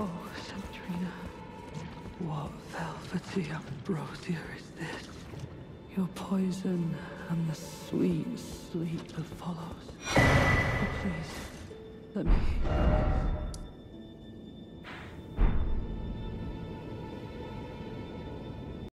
Oh, Centrina, what velvety ambrosia is this? Your poison and the sweet sleep that follows. Oh, please, let me.